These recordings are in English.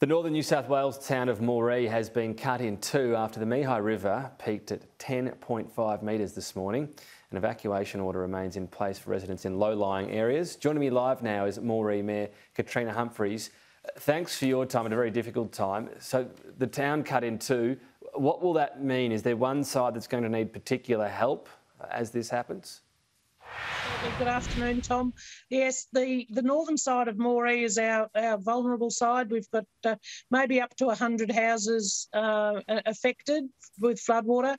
The northern New South Wales town of Moree has been cut in two after the Mehi River peaked at 10.5 metres this morning. An evacuation order remains in place for residents in low-lying areas. Joining me live now is Moree Mayor Katrina Humphries. Thanks for your time at a very difficult time. So the town cut in two. What will that mean? Is there one side that's going to need particular help as this happens? Good afternoon, Tom. Yes, the, the northern side of Moree is our, our vulnerable side. We've got uh, maybe up to 100 houses uh, affected with floodwater.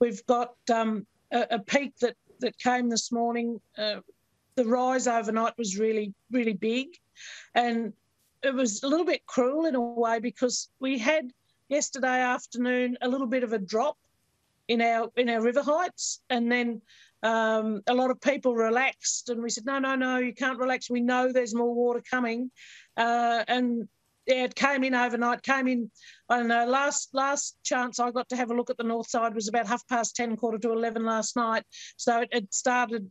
We've got um, a, a, peak that, that came this morning. Uh, the rise overnight was really, really big. And it was a little bit cruel in a way because we had yesterday afternoon a little bit of a drop in our in our river heights and then um, a lot of people relaxed, and we said, no, no, no, you can't relax. We know there's more water coming, uh, and yeah, it came in overnight. Came in, I don't know. Last last chance I got to have a look at the north side was about half past ten, quarter to eleven last night. So it, it started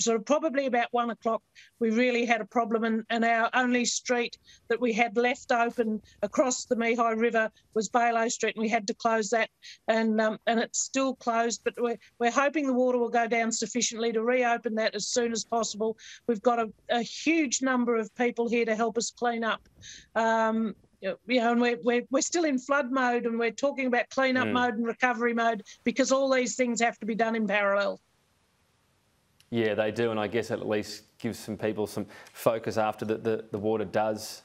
sort of probably about one o'clock, we really had a problem. And, and our only street that we had left open across the Mehi River was Balo Street, and we had to close that. And um, and it's still closed, but we're, we're hoping the water will go down sufficiently to reopen that as soon as possible. We've got a, a huge number of people here to help us clean up. Um, you know, and we're, we're, we're still in flood mode and we're talking about cleanup mm. mode and recovery mode because all these things have to be done in parallel. Yeah, they do, and I guess it at least gives some people some focus after the, the, the water does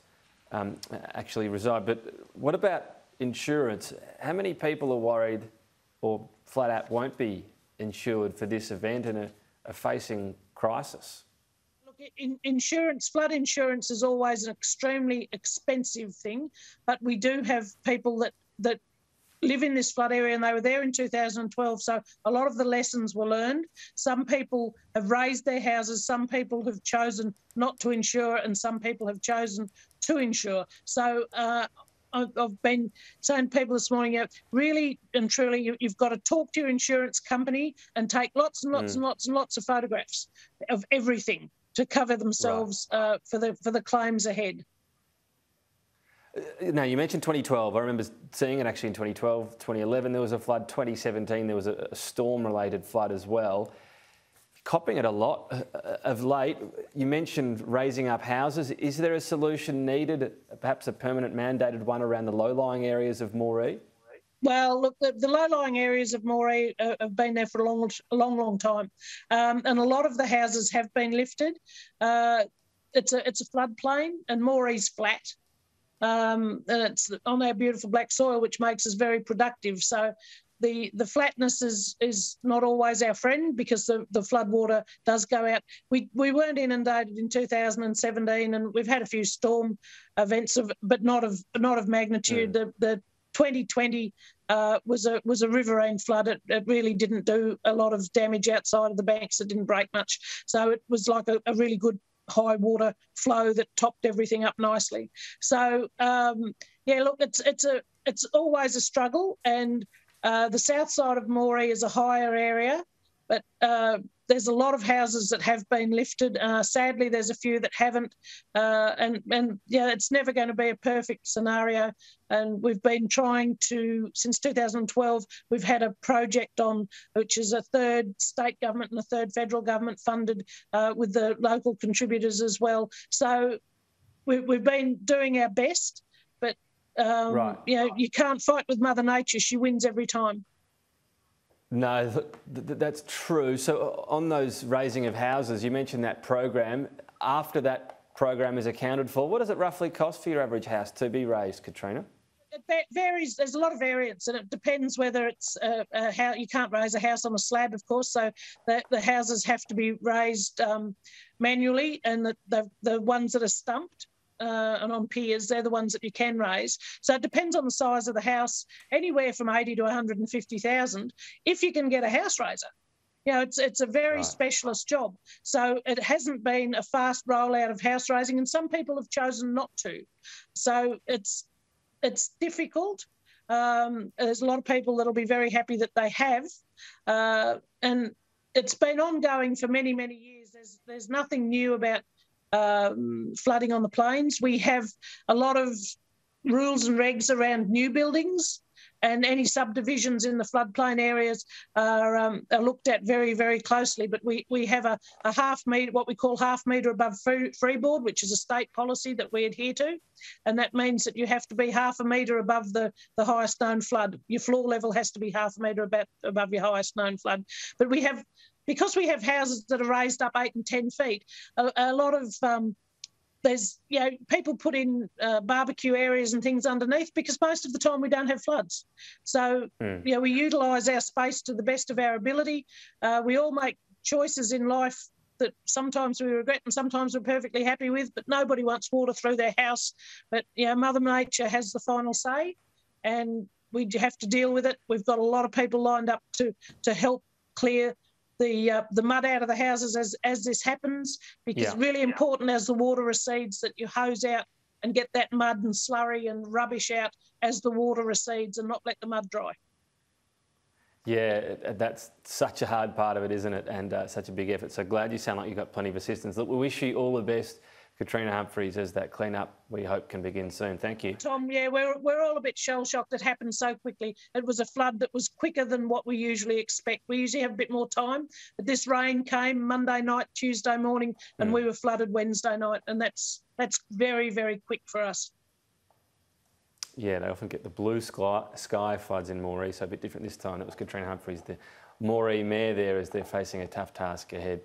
um, actually reside. But what about insurance? How many people are worried or flat out won't be insured for this event and are, are facing crisis? Look, in, insurance, flood insurance is always an extremely expensive thing, but we do have people that, that live in this flood area and they were there in 2012. So a lot of the lessons were learned. Some people have raised their houses, some people have chosen not to insure, and some people have chosen to insure. So uh, I've been saying to people this morning, really and truly, you, have got to talk to your insurance company and take lots and lots mm. and lots and lots of photographs of everything to cover themselves right. uh, for the for the claims ahead. Now, you mentioned 2012. I remember seeing it actually in 2012, 2011, there was a flood. 2017, there was a, storm related flood as well. Copping it a lot uh, uh, of late. You mentioned raising up houses. Is there a solution needed, perhaps a permanent mandated one around the low lying areas of Moree? Well, look, the, the low-lying areas of Moree uh, have been there for a long, long, long time, um, and a lot of the houses have been lifted. Uh, it's a it's a floodplain, and Moree's flat, um, and it's on our beautiful black soil, which makes us very productive. So the the flatness is is not always our friend because the, the flood water does go out. We we weren't inundated in 2017, and we've had a few storm events of, but not of not of magnitude. Mm. The the 2020 uh, was a was a riverine flood. It, it, really didn't do a lot of damage outside of the banks. It didn't break much, so it was like a, a really good high water flow that topped everything up nicely. So um, yeah, look, it's it's a it's always a struggle, and uh, the south side of Moree is a higher area, but uh, there's a lot of houses that have been lifted. Uh, sadly, there's a few that haven't, uh, and and yeah, it's never going to be a perfect scenario. And we've been trying to since 2012. We've had a project on which is a third state government and a third federal government funded uh, with the local contributors as well. So we, we've been doing our best, but um, right. you know you can't fight with Mother Nature. She wins every time. No, th th that's true. So on those raising of houses, you mentioned that program. After that program is accounted for, what does it roughly cost for your average house to be raised, Katrina? It varies. There's a lot of variance, and it depends whether it's a, a house. You can't raise a house on a slab, of course. So the, the houses have to be raised um, manually, and the, the the ones that are stumped uh, and on piers, they're the ones that you can raise. So it depends on the size of the house, anywhere from 80 to 150,000, if you can get a house raiser. You know, it's it's a very right. specialist job. So it hasn't been a fast rollout of house raising, and some people have chosen not to. So it's it's difficult. Um, there's a lot of people that'll be very happy that they have, uh, and it's been ongoing for many many years. There's there's nothing new about um, flooding on the plains. We have a lot of rules and regs around new buildings and any subdivisions in the floodplain areas are, um, are looked at very, very closely. But we, we have a, a half metre, what we call half metre above free, freeboard, which is a state policy that we adhere to. And that means that you have to be half a metre above the, the highest known flood. Your floor level has to be half a metre above your highest known flood. But we have, because we have houses that are raised up eight and 10 feet, a, a lot of um, there's you know people put in uh, barbecue areas and things underneath because most of the time we don't have floods. So mm. you know we utilize our space to the best of our ability. Uh, we all make choices in life that sometimes we regret and sometimes we're perfectly happy with but nobody wants water through their house. But you know mother nature has the final say and we have to deal with it. We've got a lot of people lined up to to help clear the uh, the mud out of the houses as as this happens because yeah. really important as the water recedes that you hose out and get that mud and slurry and rubbish out as the water recedes and not let the mud dry. Yeah, that's such a hard part of it, isn't it? And uh, such a big effort. So glad you sound like you've got plenty of assistance. Look, we wish you all the best Katrina Humphries as that cleanup we hope can begin soon. Thank you. Tom, yeah, we're, we're all a bit shell shocked. It happened so quickly. It was a flood that was quicker than what we usually expect. We usually have a bit more time, but this rain came Monday night, Tuesday morning, and mm. we were flooded Wednesday night, and that's that's very very quick for us. Yeah, they often get the blue sky, sky floods in Moree, so a bit different this time. It was Katrina Humphries, the Moree mayor there, as they're facing a tough task ahead.